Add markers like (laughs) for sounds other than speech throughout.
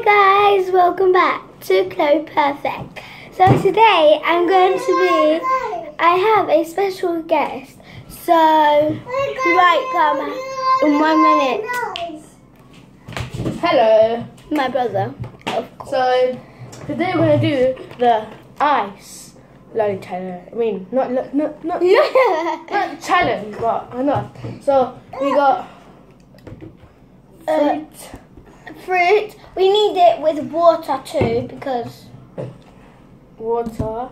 Hi guys, welcome back to Chloe Perfect. So today I'm going to be, I have a special guest. So, right come in one minute, Hello. my brother, of course. So today we're gonna do the ice lolly challenge. I mean, not not not not, (laughs) not challenge, but enough. So we got Uh, fruit. We need it with water too because water,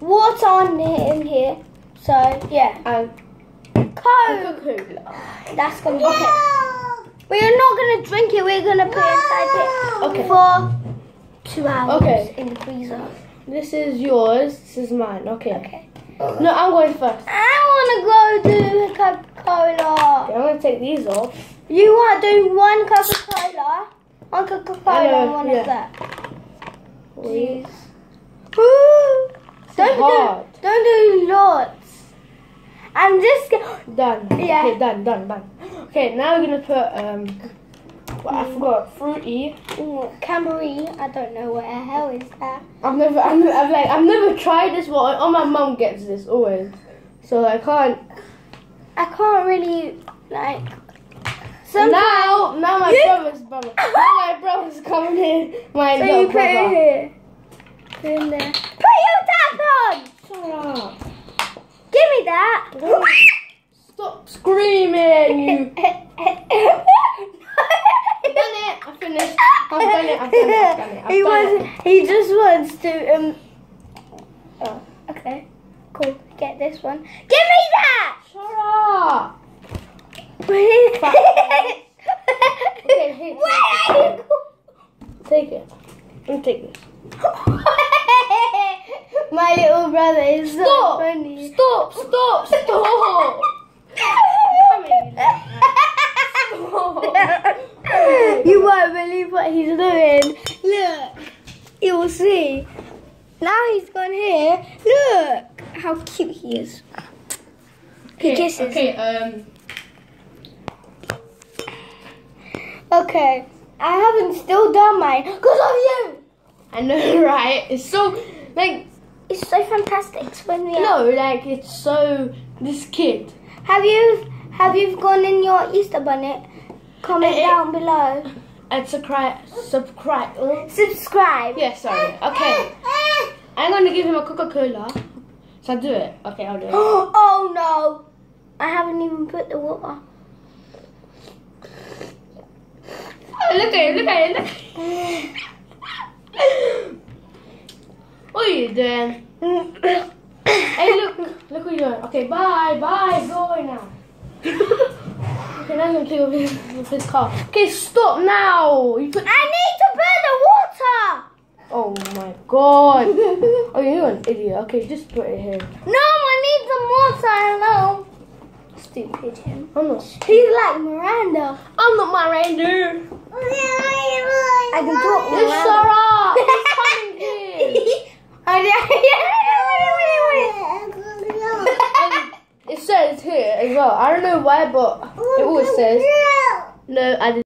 water on here, in here. So yeah, and Coke. Coca-Cola. That's gonna be okay. We're not gonna drink it. We're gonna put it inside it Okay. for two hours Okay. in the freezer. This is yours. This is mine. Okay. Okay. No, I'm going first. I wanna go do Coca Cola. Okay, I'm gonna take these off. You want to do one Coca Cola, one Coca Cola, I know, and one yeah. of that. Woo! Don't hard. do, don't do lots. I'm just. Done. Yeah. Okay, done, done, done. Okay, now we're gonna put um. What I forgot. Fruity. Ooh, Camry. I don't know what the hell is that. I've never, I've, never- I've like, I've never tried this one. Oh, my mum gets this always, so I can't. I can't really like. Sometimes. now, now my brother's brother, now my brother's coming in. My So you put it here. Put in there. Put your tap on! Shut up. Give me that! Stop screaming, you. (laughs) I've done it. I've done it. I've done it. I've done it. I've he done wants. it. He just wants to. Um. Oh, okay. Cool. Get this one. Give me that. Shut up. Where Okay, here, are you? Take it. Let me take this. (laughs) My little brother is so Stop. funny. Stop. Stop. Stop. Come (laughs) here. you won't believe what he's doing. Look, you will see. Now he's gone here. Look how cute he is. He Okay, kisses. Okay, um, Okay, I haven't still done mine because of you. I know, (laughs) right? It's so, like, It's so fantastic. Me out. no, like, it's so, this kid. Have you have you gone in your Easter bonnet? Comment Eh, eh. down below. And subscribe, subscribe. Subscribe. Yeah, sorry. Okay, I'm gonna give him a Coca-Cola. So I do it. Okay, I'll do it. (gasps) oh no! I haven't even put the water. Look at it, look at it, look at it. What are you doing? Hey, look, look what you're doing. Okay, bye, bye, go away now. okay, now I'm gonna play with his, with his car. Okay, stop now. You put. I need to burn the water. Oh my god. oh, you're an idiot. Okay, just put it here. No, I need some water. No. Stupid him. I'm not. He's like Miranda. I'm not Miranda. I can talk Miranda. Sarah. He's coming here. Oh, it says here as well. I don't know why, but oh, it always says. No, I didn't.